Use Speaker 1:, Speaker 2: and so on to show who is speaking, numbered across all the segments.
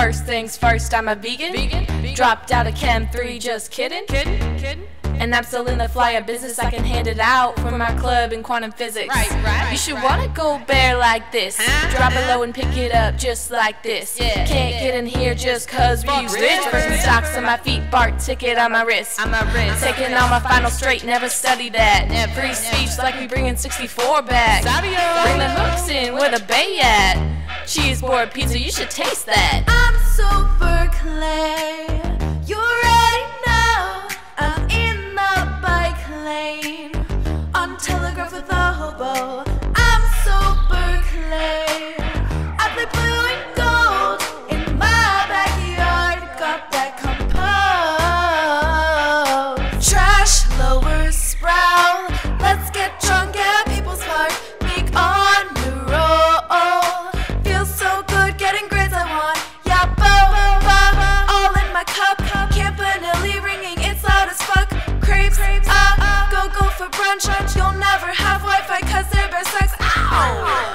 Speaker 1: First things first, I'm a vegan. Vegan, vegan. Dropped out of Chem 3, just kidding. Kidding,
Speaker 2: kidding.
Speaker 1: And I'm still in the flyer business, I can hand it out for my club in quantum physics. Right, right, You should right. wanna go bare like this. Huh? Drop it low and pick it up just like this. Yeah, Can't yeah. get in here just cause we rich, rich. Rich. stocks on my feet, Bart ticket on my wrist. I'm a wrist. Taking all my final straight, never study that. Never, Free speech like we bringing 64 back. Bring the hooks in where the bay at. Cheese board pizza, you should taste that. I'm
Speaker 3: super clay. You
Speaker 2: already
Speaker 3: know I'm in
Speaker 2: the bike lane.
Speaker 3: On telegraph with a hobo.
Speaker 2: never
Speaker 3: have Wi-Fi
Speaker 2: cause they're best sex. Ow!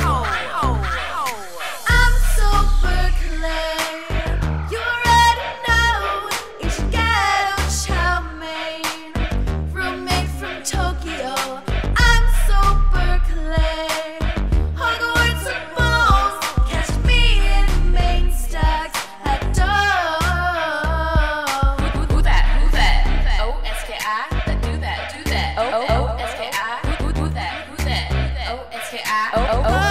Speaker 1: K I O O.